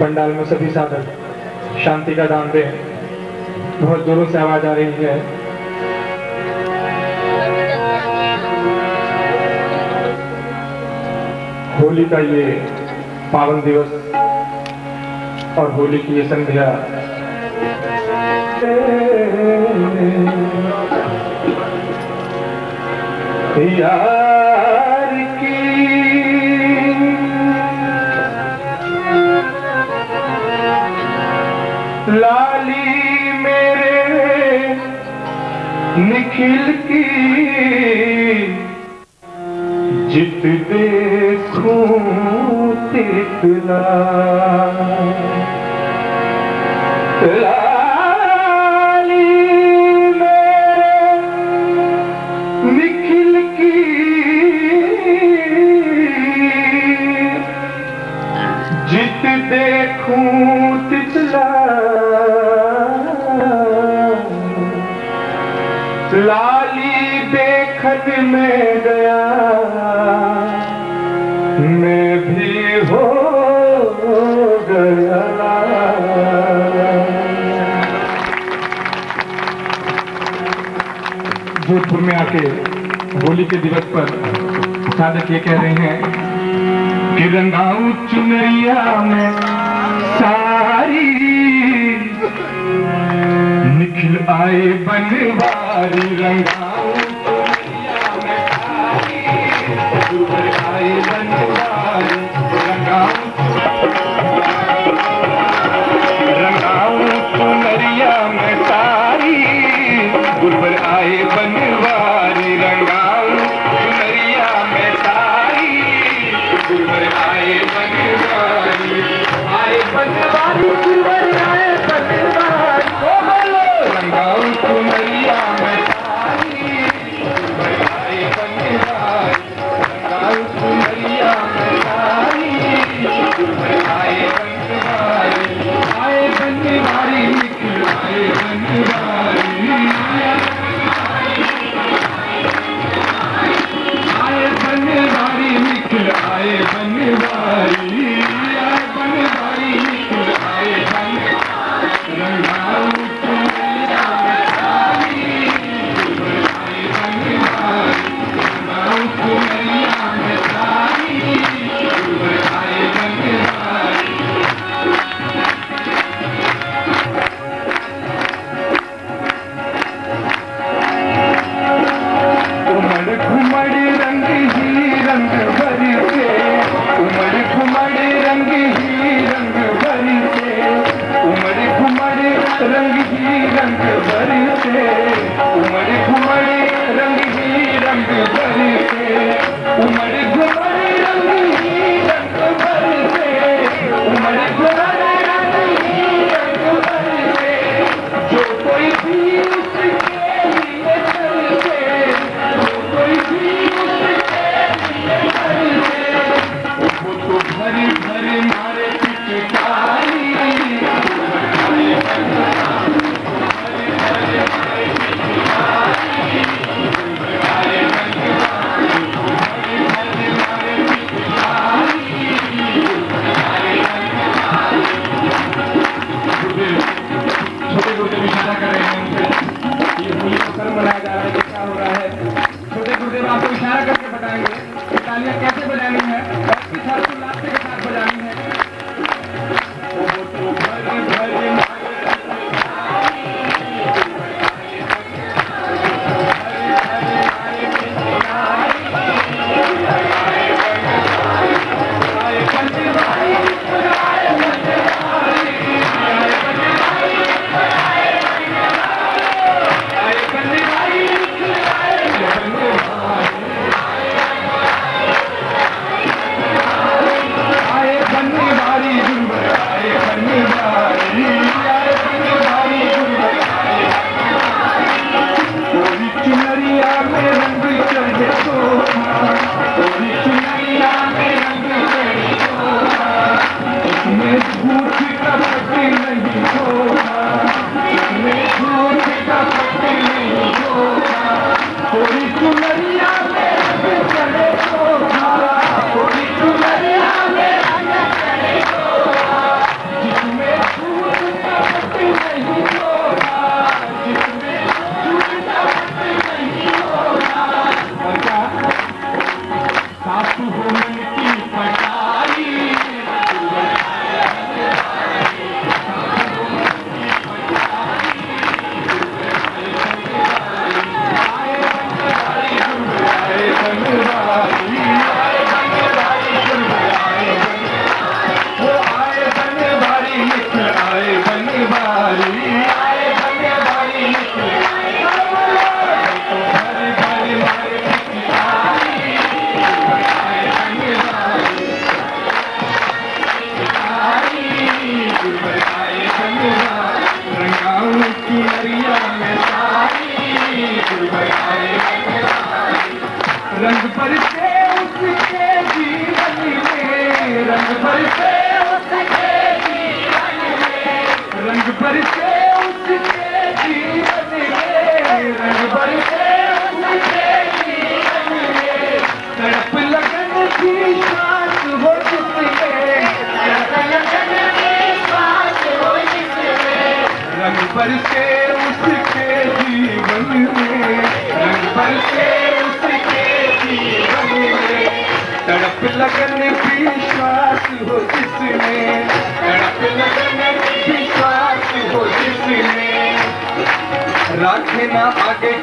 पंडाल में सभी साधक शांति का दान दे। बहुत दूरों से आवाज़ आ रही है। होली का ये पावन दिवस और होली की ये संध्या। यार लाली मेरे निखिल की जित देखूं तितला। जित देखूँ तितला। लाली देखत में गया। मैं भी हो गया। जोधपुर में आके होली के दिवस पर साधक ये कह रहे हैं तिरंगा चुनरिया निखिल आए बनवारी रंगा। Thank you. जीवन में। जीवन में। तड़प लगन विश्वास हो जिसमें तड़प लगन विश्वास हो जिसमें राखे आगे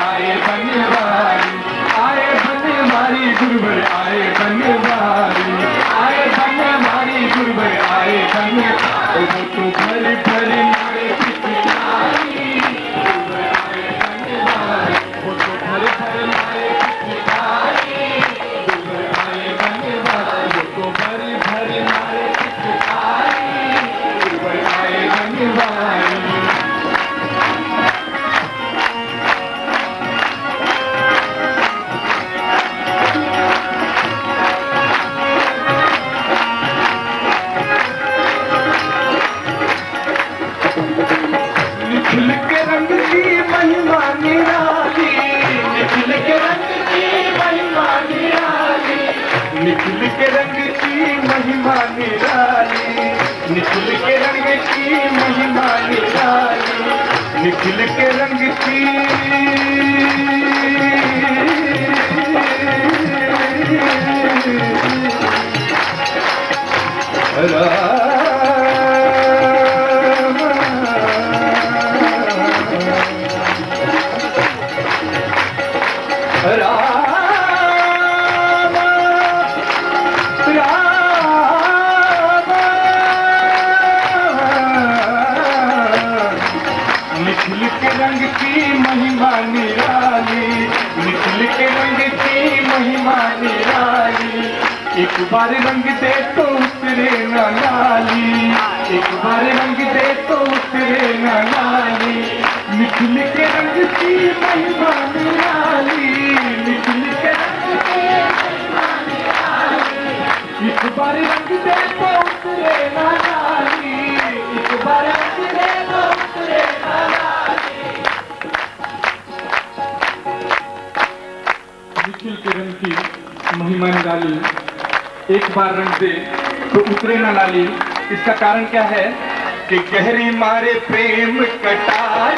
आया जमाने आई एक बार रंग दे तो उतरे न लाली। एक बार रंग दे तो उतरे न लाली। लिख लिख के रंग की महिमा लिख लिख के रंग एक बार रंग दे तो उतरे न लाली। एक बार हिमन गाली एक बार रंग दे तो उतरे ना लाली। इसका कारण क्या है? कि गहरी मारे प्रेम कटाई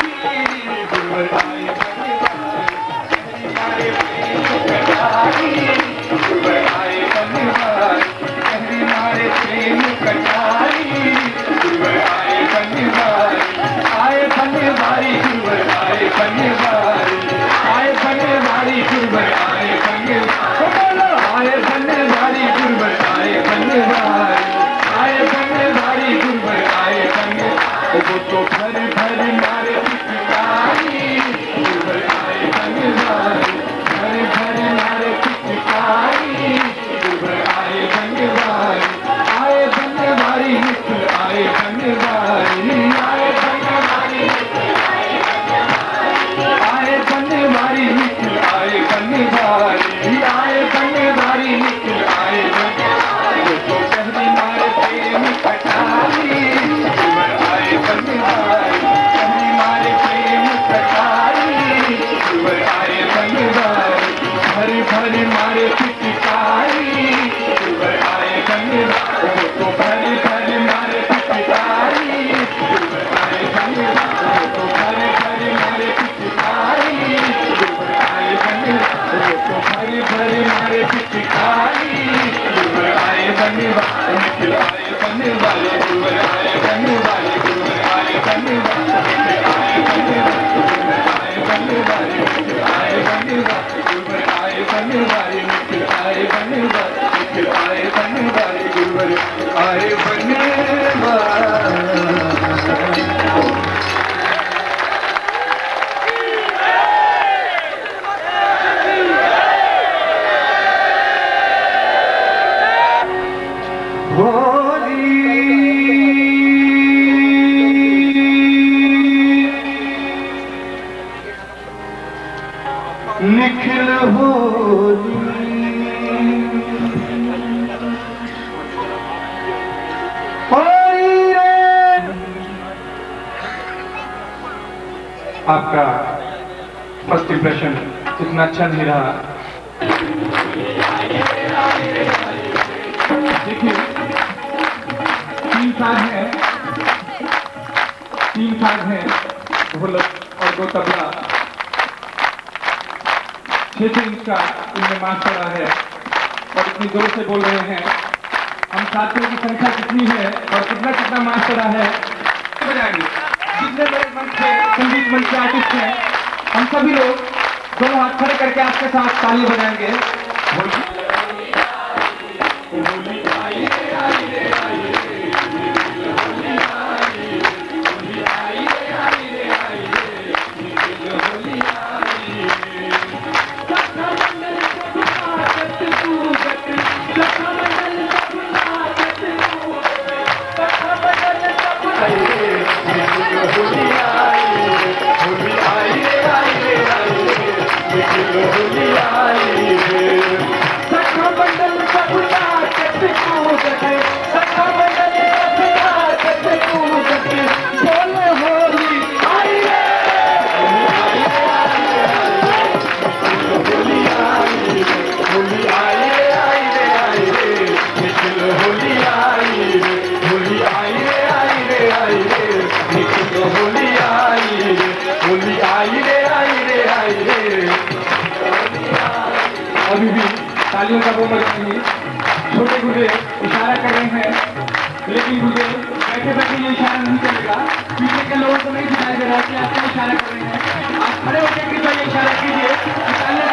निखिल आपका फ़र्स्ट इंप्रेशन इतना अच्छा नहीं रहा। देखिए, तीन साल है। तीन साल है। ढोलक और दो तबला। छह का इनमें मार्क्स पड़ा है और इतनी ज़ोर से बोल रहे हैं। हम साथियों की संख्या कितनी है और कितना कितना मार्क्स पड़ा है। बजाएँगे जितने बड़े मंच के संगीत मंच के आर्टिस्ट हैं, हम सभी लोग दोनों हाथ खड़े करके आपके साथ ताली बजाएँगे। तालियों का वो नहीं। छोटे गुड्डे, इशारा कर रहे हैं। लेकिन मुझे बैठे बैठे ये इशारा नहीं करेगा पीछे के लोगों को नहीं दिखाई दे रहा कि आप इशारा कर रहे हैं। आप खड़े होकर कृपया ये इशारा कीजिए।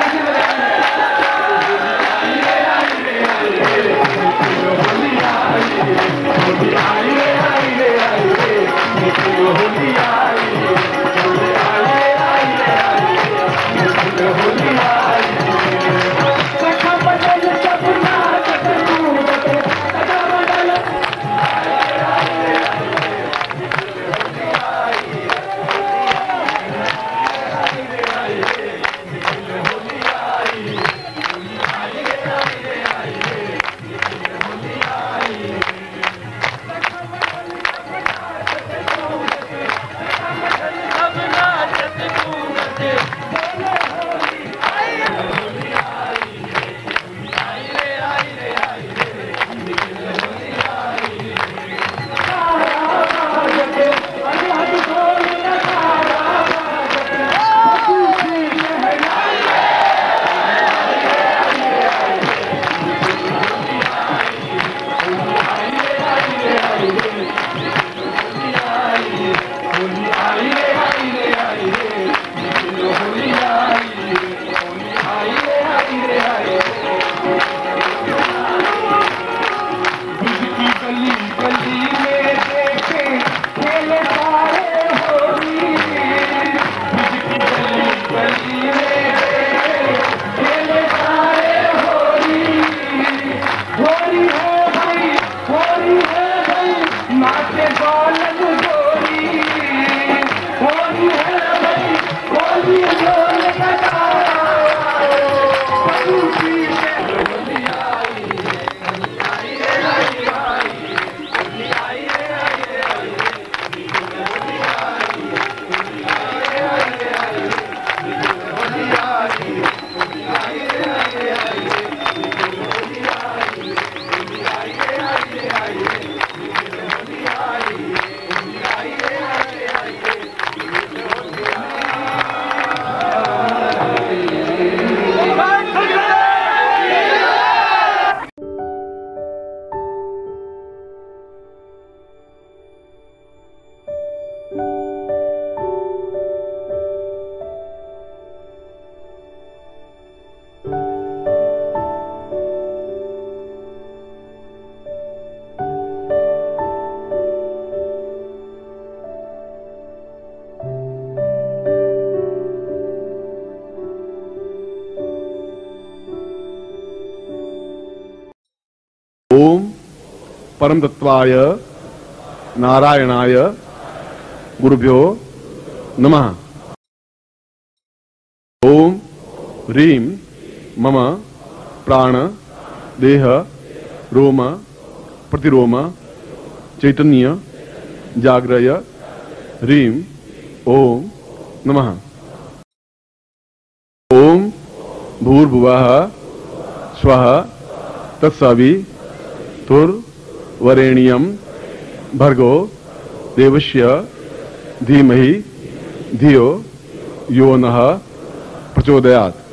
परम तत्वाय नारायणाय गुरुभ्यो नमः। ओम ह्रीं मम प्राण, देह, रोम, प्रतिरोम, चैतन्य, जाग्रय, ह्रीं ओम नमः। ओम भूर्भुवः, स्वः, तत्सवि तुर्वरेण्यम भर्गो देवस्य धीमहि धियो यो न प्रचोदयात्।